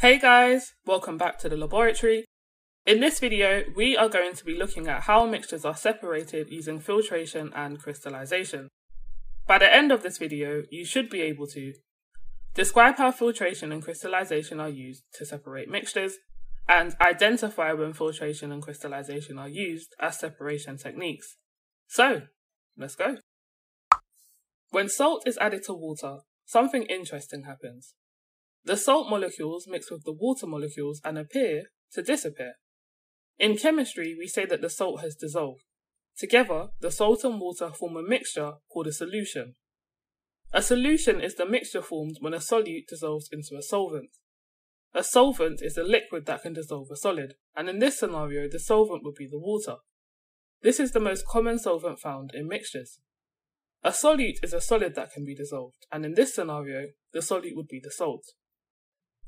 Hey guys, welcome back to the laboratory. In this video, we are going to be looking at how mixtures are separated using filtration and crystallization. By the end of this video, you should be able to describe how filtration and crystallization are used to separate mixtures, and identify when filtration and crystallization are used as separation techniques. So, let's go. When salt is added to water, something interesting happens. The salt molecules mix with the water molecules and appear to disappear. In chemistry, we say that the salt has dissolved. Together, the salt and water form a mixture called a solution. A solution is the mixture formed when a solute dissolves into a solvent. A solvent is a liquid that can dissolve a solid, and in this scenario, the solvent would be the water. This is the most common solvent found in mixtures. A solute is a solid that can be dissolved, and in this scenario, the solute would be the salt.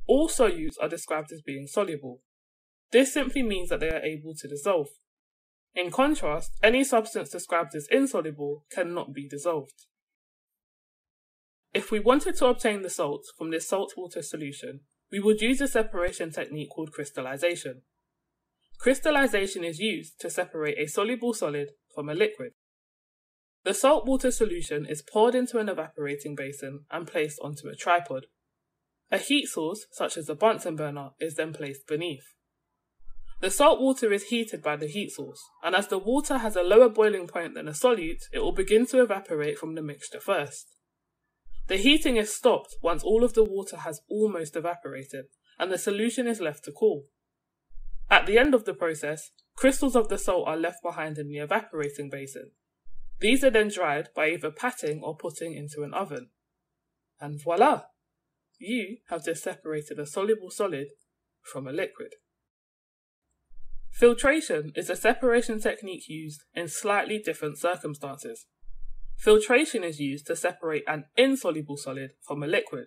All solutes are described as being soluble. This simply means that they are able to dissolve. In contrast, any substance described as insoluble cannot be dissolved. If we wanted to obtain the salt from this saltwater solution, we would use a separation technique called crystallization. Crystallization is used to separate a soluble solid from a liquid. The saltwater solution is poured into an evaporating basin and placed onto a tripod. A heat source, such as a Bunsen burner, is then placed beneath. The salt water is heated by the heat source, and as the water has a lower boiling point than a solute, it will begin to evaporate from the mixture first. The heating is stopped once all of the water has almost evaporated, and the solution is left to cool. At the end of the process, crystals of the salt are left behind in the evaporating basin. These are then dried by either patting or putting into an oven. And voila! You have just separated a soluble solid from a liquid. Filtration is a separation technique used in slightly different circumstances. Filtration is used to separate an insoluble solid from a liquid.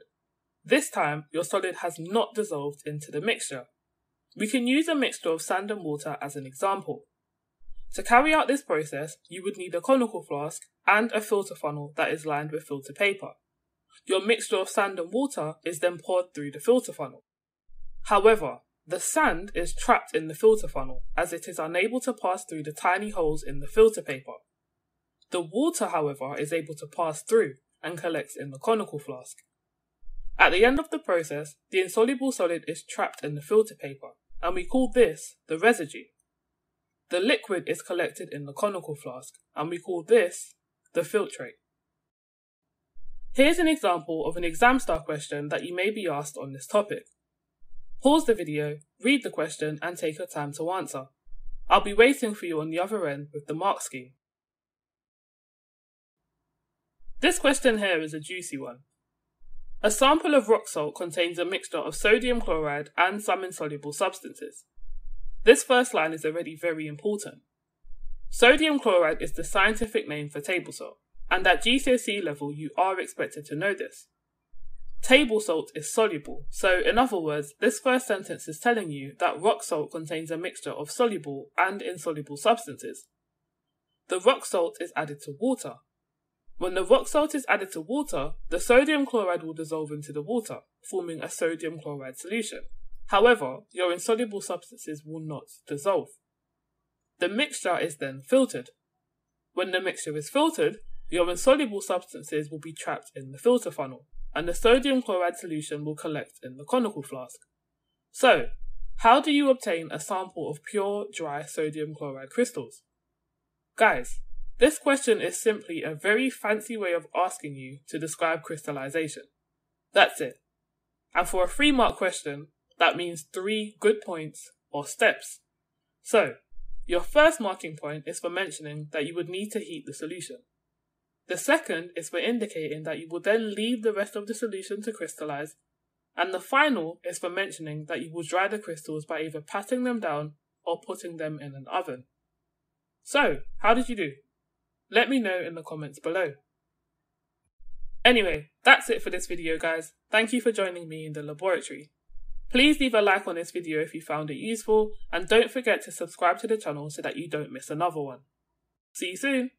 This time, your solid has not dissolved into the mixture. We can use a mixture of sand and water as an example. To carry out this process, you would need a conical flask and a filter funnel that is lined with filter paper. Your mixture of sand and water is then poured through the filter funnel. However, the sand is trapped in the filter funnel as it is unable to pass through the tiny holes in the filter paper. The water, however, is able to pass through and collects in the conical flask. At the end of the process, the insoluble solid is trapped in the filter paper, and we call this the residue. The liquid is collected in the conical flask, and we call this the filtrate. Here's an example of an exam style question that you may be asked on this topic. Pause the video, read the question, and take your time to answer. I'll be waiting for you on the other end with the mark scheme. This question here is a juicy one. A sample of rock salt contains a mixture of sodium chloride and some insoluble substances. This first line is already very important. Sodium chloride is the scientific name for table salt and at GCSE level you are expected to know this. Table salt is soluble, so in other words, this first sentence is telling you that rock salt contains a mixture of soluble and insoluble substances. The rock salt is added to water. When the rock salt is added to water, the sodium chloride will dissolve into the water, forming a sodium chloride solution. However, your insoluble substances will not dissolve. The mixture is then filtered. When the mixture is filtered, your insoluble substances will be trapped in the filter funnel, and the sodium chloride solution will collect in the conical flask. So, how do you obtain a sample of pure, dry sodium chloride crystals? Guys, this question is simply a very fancy way of asking you to describe crystallization. That's it. And for a three mark question, that means three good points or steps. So, your first marking point is for mentioning that you would need to heat the solution. The second is for indicating that you will then leave the rest of the solution to crystallize. And the final is for mentioning that you will dry the crystals by either patting them down or putting them in an oven. So, how did you do? Let me know in the comments below. Anyway, that's it for this video guys. Thank you for joining me in the laboratory. Please leave a like on this video if you found it useful and don't forget to subscribe to the channel so that you don't miss another one. See you soon!